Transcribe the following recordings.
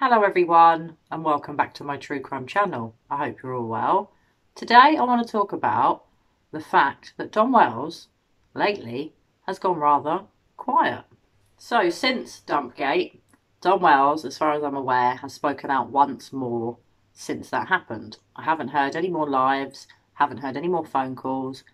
Hello everyone and welcome back to my true crime channel. I hope you're all well. Today I want to talk about the fact that Don Wells lately has gone rather quiet. So since Dumpgate, Don Wells, as far as I'm aware, has spoken out once more since that happened. I haven't heard any more lives, haven't heard any more phone calls.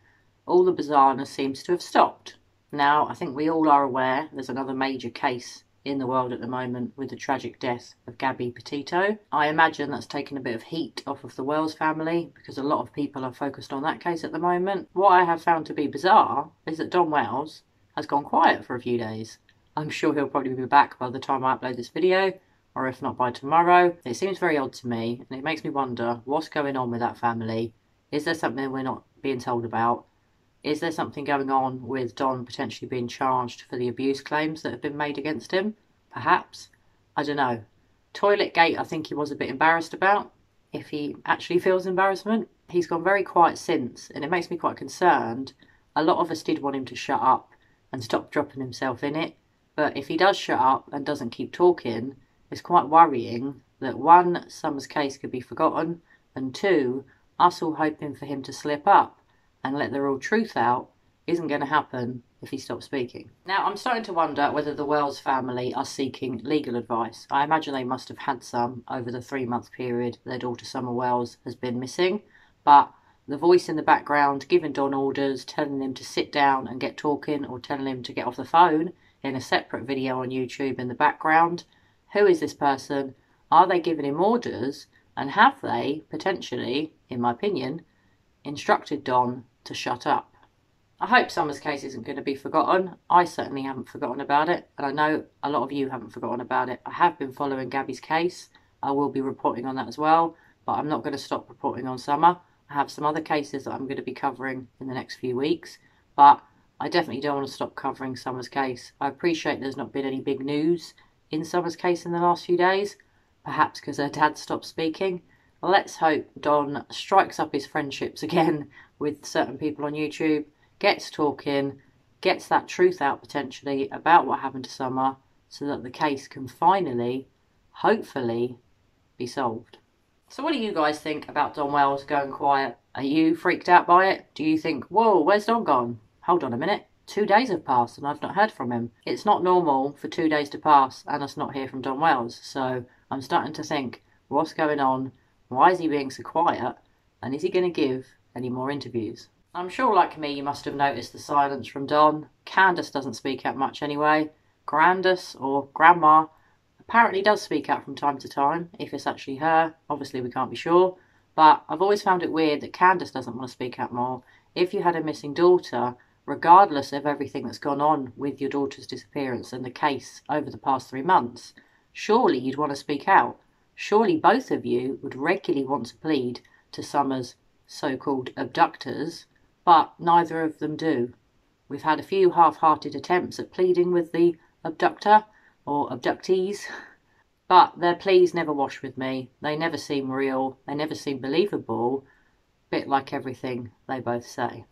All the bizarreness seems to have stopped. Now, I think we all are aware there's another major case in the world at the moment with the tragic death of Gabby Petito. I imagine that's taken a bit of heat off of the Wells family because a lot of people are focused on that case at the moment. What I have found to be bizarre is that Don Wells has gone quiet for a few days. I'm sure he'll probably be back by the time I upload this video, or if not by tomorrow. It seems very odd to me, and it makes me wonder what's going on with that family. Is there something we're not being told about? Is there something going on with Don potentially being charged for the abuse claims that have been made against him? Perhaps. I don't know. Toilet gate, I think he was a bit embarrassed about, if he actually feels embarrassment. He's gone very quiet since, and it makes me quite concerned. A lot of us did want him to shut up and stop dropping himself in it, but if he does shut up and doesn't keep talking, it's quite worrying that one, Summer's case could be forgotten, and two, us all hoping for him to slip up and let the real truth out isn't going to happen if he stops speaking. Now, I'm starting to wonder whether the Wells family are seeking legal advice. I imagine they must have had some over the three month period their daughter Summer Wells has been missing, but the voice in the background giving Don orders, telling him to sit down and get talking, or telling him to get off the phone in a separate video on YouTube in the background. Who is this person? Are they giving him orders? And have they, potentially, in my opinion, instructed Don to shut up. I hope Summer's case isn't going to be forgotten. I certainly haven't forgotten about it, and I know a lot of you haven't forgotten about it. I have been following Gabby's case. I will be reporting on that as well, but I'm not going to stop reporting on Summer. I have some other cases that I'm going to be covering in the next few weeks, but I definitely don't want to stop covering Summer's case. I appreciate there's not been any big news in Summer's case in the last few days, perhaps because her dad stopped speaking. Let's hope Don strikes up his friendships again with certain people on YouTube, gets talking, gets that truth out potentially about what happened to Summer so that the case can finally, hopefully, be solved. So, what do you guys think about Don Wells going quiet? Are you freaked out by it? Do you think, whoa, where's Don gone? Hold on a minute. Two days have passed and I've not heard from him. It's not normal for two days to pass and us not hear from Don Wells. So, I'm starting to think, what's going on? Why is he being so quiet? And is he going to give any more interviews? I'm sure, like me, you must have noticed the silence from Don. Candus doesn't speak out much anyway. Grandis, or Grandma, apparently does speak out from time to time, if it's actually her. Obviously, we can't be sure. But I've always found it weird that Candus doesn't want to speak out more. If you had a missing daughter, regardless of everything that's gone on with your daughter's disappearance and the case over the past three months, surely you'd want to speak out. Surely both of you would regularly want to plead to Summer's so called abductors, but neither of them do. We've had a few half hearted attempts at pleading with the abductor or abductees, but their pleas never wash with me. They never seem real, they never seem believable, bit like everything they both say.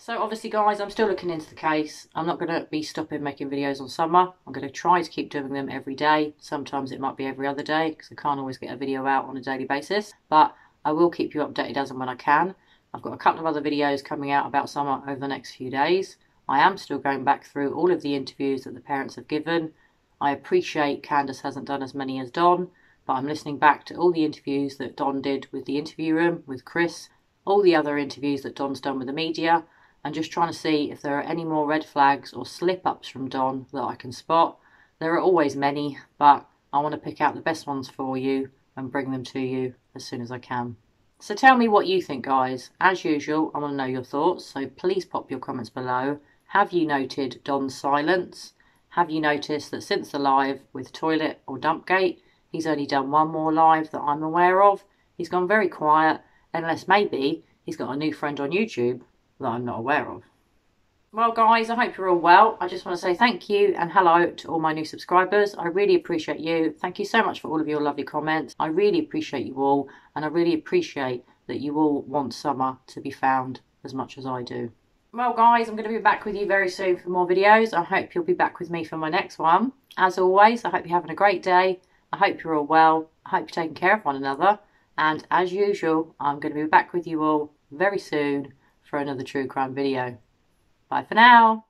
So obviously guys, I'm still looking into the case. I'm not going to be stopping making videos on summer. I'm going to try to keep doing them every day. Sometimes it might be every other day because I can't always get a video out on a daily basis. But I will keep you updated as and when I can. I've got a couple of other videos coming out about summer over the next few days. I am still going back through all of the interviews that the parents have given. I appreciate Candus hasn't done as many as Don, but I'm listening back to all the interviews that Don did with the interview room, with Chris, all the other interviews that Don's done with the media, and just trying to see if there are any more red flags or slip ups from Don that I can spot. There are always many, but I want to pick out the best ones for you and bring them to you as soon as I can. So tell me what you think, guys. As usual, I want to know your thoughts, so please pop your comments below. Have you noted Don's silence? Have you noticed that since the live with Toilet or Dumpgate, he's only done one more live that I'm aware of? He's gone very quiet, unless maybe he's got a new friend on YouTube that I'm not aware of. Well, guys, I hope you're all well. I just want to say thank you and hello to all my new subscribers. I really appreciate you. Thank you so much for all of your lovely comments. I really appreciate you all, and I really appreciate that you all want summer to be found as much as I do. Well, guys, I'm going to be back with you very soon for more videos. I hope you'll be back with me for my next one. As always, I hope you're having a great day, I hope you're all well. I hope you're taking care of one another. And as usual, I'm going to be back with you all very soon for another true crime video. Bye for now.